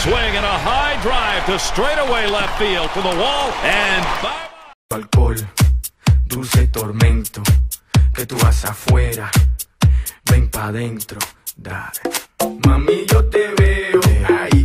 swing and a high drive to straightaway left field to the wall and bye. alcohol, dulce tormento, que tú vas afuera, ven pa' dentro, dale. Mami, yo te veo ahí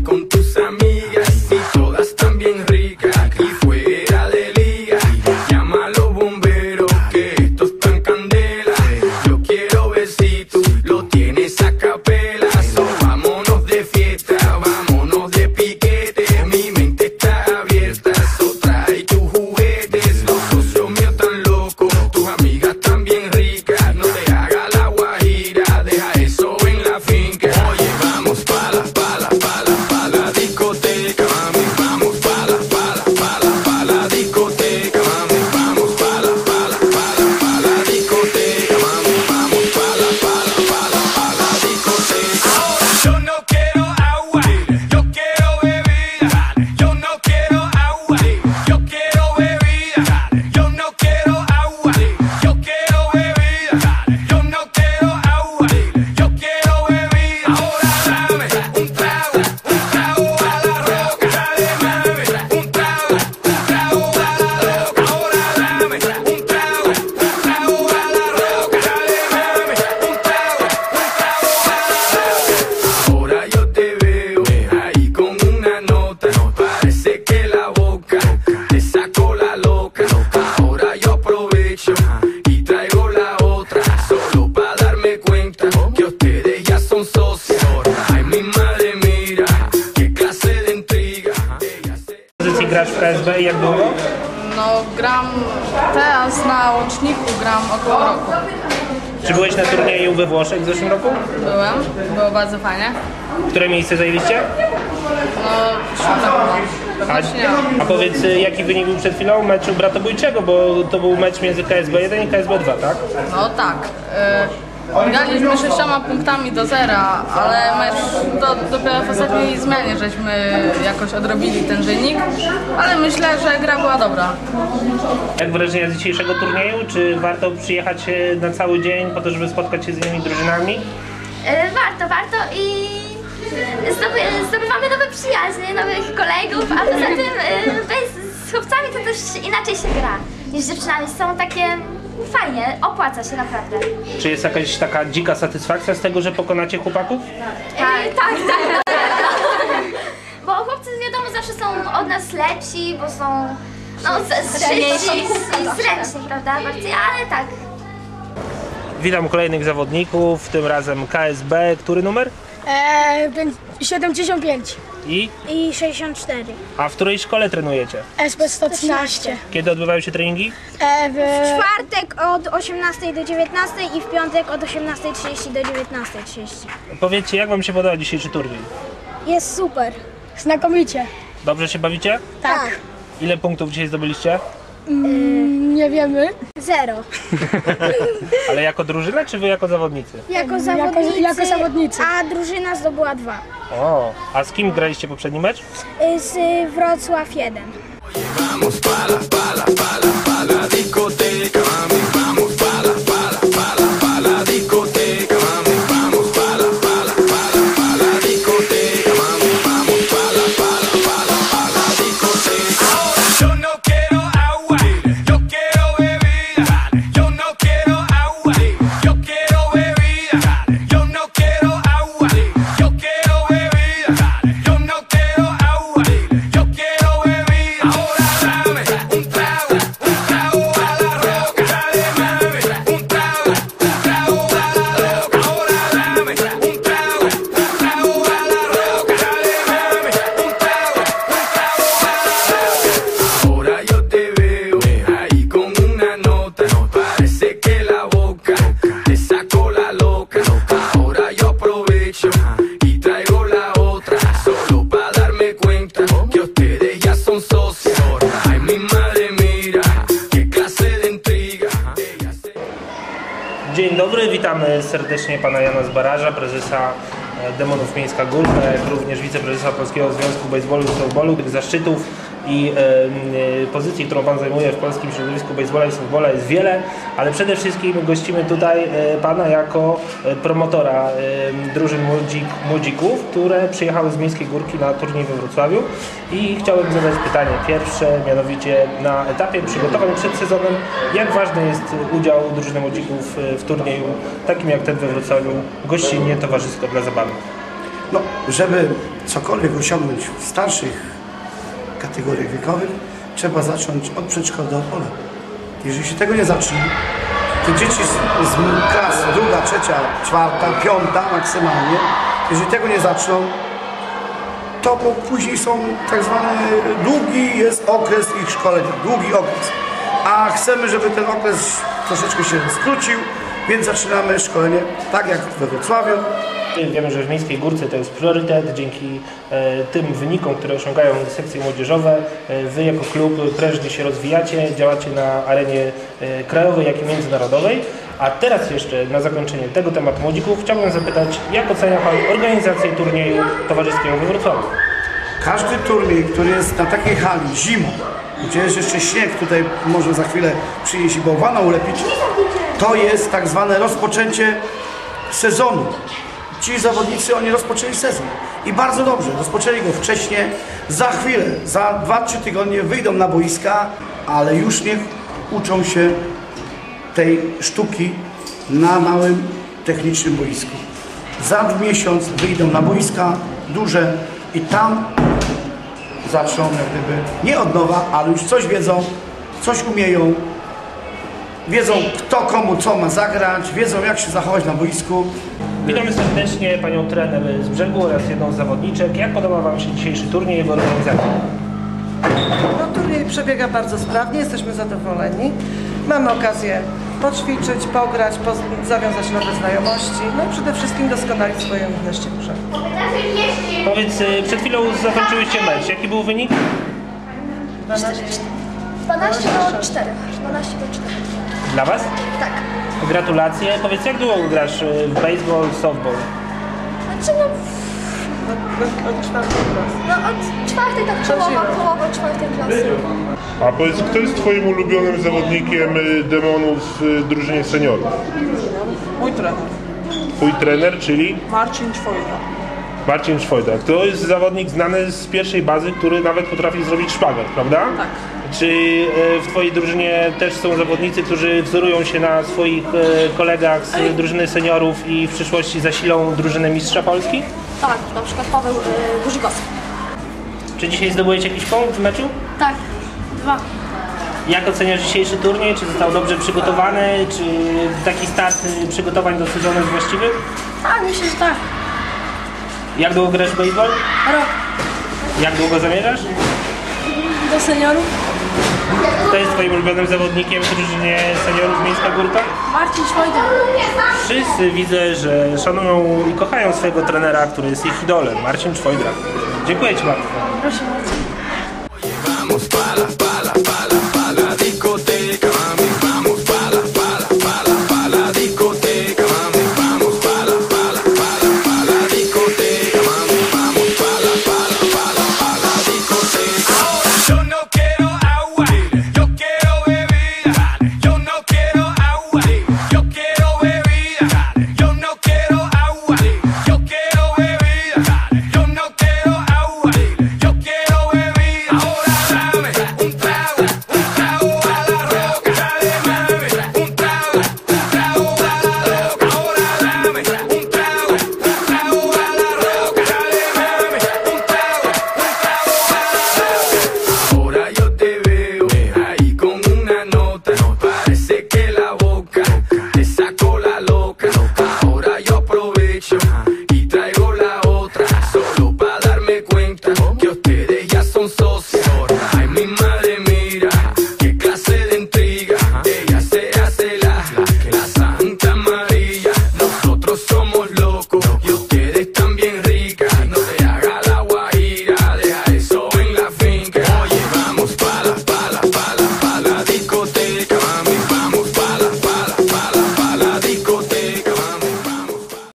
pozycji grasz w KSB i jak długo? No gram teraz na łączniku gram około roku. Czy byłeś na turnieju we Włoszech w zeszłym roku? Byłem, było bardzo fajnie. Które miejsce zajęliście? No siódme chyba. Nie mam. A powiedz, y, jaki wynik był przed chwilą meczu bratobójczego, bo to był mecz między KSB 1 i KSB 2, tak? No tak. Y, Graliśmy sześcioma punktami do zera, ale mecz do, dopiero w ostatniej zmianie żeśmy jakoś odrobili ten wynik, ale myślę, że gra była dobra. Jak wrażenia z dzisiejszego turnieju? Czy warto przyjechać y, na cały dzień po to, żeby spotkać się z innymi drużynami? E, Warto, warto i zdoby, zdobywamy nowe przyjaźnie, nowych kolegów, a poza tym e, bez, z chłopcami to też inaczej się gra niż z dziewczynami. Są takie fajnie, opłaca się naprawdę. Czy jest jakaś taka dzika satysfakcja z tego, że pokonacie chłopaków? Tak, tak, tak. Bo chłopcy wiadomo zawsze są od nas lepsi, bo są no, z- szybsi i zręczni, prawda? Bardziej, ale tak. Witam kolejnych zawodników, tym razem KSB. Który numer? E, pię- 75 I? i 64. A w której szkole trenujecie? SP 113. Kiedy odbywają się treningi? E, w czwartek od 18 do 19 i w piątek od 18.30 do 19.30. Powiedzcie, jak wam się podoba dzisiejszy turniej? Jest super. Znakomicie. Dobrze się bawicie? Tak. Ile punktów dzisiaj zdobyliście? Nie wiemy. Zero. Ale jako drużyna, czy wy jako zawodnicy? Jako zawodnicy, jako, zawodnicy. A drużyna zdobyła dwa. O, a z kim graliście poprzedni mecz? Z Wrocław 1. Vamos ustedes ya son socios. Ay, mi madre, mira qué clase de intriga. Dzień dobry, witamy serdecznie pana Jana Zbaraża, prezesa e, Demonów Miejska Golf, jak również wiceprezesa Polskiego Związku Baseballu i Softballu. Tych zaszczytów i e, pozycji, którą Pan zajmuje w polskim środowisku baseballa i softballa jest wiele, ale przede wszystkim gościmy tutaj e, Pana jako e, promotora drużyn młodzik, młodzików, które przyjechały z Miejskiej Górki na turniej we Wrocławiu. I chciałbym zadać pytanie pierwsze, mianowicie na etapie przygotowań przed sezonem, jak ważny jest udział drużyny młodzików w turnieju takim jak ten we Wrocławiu, gościnnie, towarzysko dla zabawy. No, żeby cokolwiek osiągnąć w starszych kategoriach wiekowych, trzeba zacząć od przedszkola do opola. Jeżeli się tego nie zacznie, to dzieci z, z klas druga, trzecia, czwarta, piąta maksymalnie, jeżeli tego nie zaczną, to później są tak zwany, długi jest okres ich szkolenia, długi okres. A chcemy, żeby ten okres troszeczkę się skrócił, więc zaczynamy szkolenie tak jak we Wrocławiu, Wiemy, że w Miejskiej Górce to jest priorytet. Dzięki e, tym wynikom, które osiągają sekcje młodzieżowe, e, Wy jako klub prężnie się rozwijacie, działacie na arenie e, krajowej, jak i międzynarodowej. A teraz jeszcze na zakończenie tego tematu młodzików chciałbym zapytać, jak ocenia Pan organizację turnieju towarzyskiego we Wrocławiu? Każdy turniej, który jest na takiej hali zimą, gdzie jest jeszcze śnieg, tutaj może za chwilę przynieść i bałwana ulepić, to jest tak zwane rozpoczęcie sezonu. Ci zawodnicy, oni rozpoczęli sezon i bardzo dobrze, rozpoczęli go wcześniej, za chwilę, za 2-3 tygodnie wyjdą na boiska, ale już niech uczą się tej sztuki na małym technicznym boisku. Za miesiąc wyjdą na boiska duże i tam zaczną jak gdyby nie od nowa, ale już coś wiedzą, coś umieją, wiedzą kto komu co ma zagrać, wiedzą jak się zachować na boisku. Witamy serdecznie Panią trener z brzegu oraz jedną z zawodniczek. Jak podoba Wam się dzisiejszy turniej w organizacji? No, turniej przebiega bardzo sprawnie, jesteśmy zadowoleni. Mamy okazję poćwiczyć, pograć, poz- zawiązać nowe znajomości, no i przede wszystkim doskonalić swoje umiejętności w grze. Powiedz, e, przed chwilą zakończyłyście mecz. Jaki był wynik? 12 do 4. 12 do 4. Dla Was? Tak. Gratulacje. Powiedz, jak długo grasz e, w baseball, softball? Znaczy no, Od, od czwartej klasy. no od czwartej, tak połowa, połowa czwartej klasy. A powiedz, kto jest Twoim ulubionym zawodnikiem y, demonów w y, drużynie seniorów? Mój trener, Twój trener, czyli Marcin Czwojda. Marcin Szwojda. To jest zawodnik znany z pierwszej bazy, który nawet potrafi zrobić szpagat, prawda? Tak. Czy e, w Twojej drużynie też są zawodnicy, którzy wzorują się na swoich e, kolegach z drużyny seniorów i w przyszłości zasilą drużynę Mistrza Polski? Tak, na przykład Paweł y, Guzikowski. Czy dzisiaj zdobyłeś jakiś punkt w meczu? Tak, dwa. Jak oceniasz dzisiejszy turniej? Czy został dobrze przygotowany? Czy taki start przygotowań do sezonu jest właściwy? Tak, myślę, że tak. Jak długo grasz w baseball? Rok Jak długo zamierzasz? do seniorów. Kto jest Twoim ulubionym zawodnikiem w drużynie seniorów Miejska Górka? Marcin Szwajda. Wszyscy widzę, że szanują i kochają swojego trenera, który jest ich idolem, Marcin Czwojdra. Dziękuję Ci bardzo. Proszę bardzo.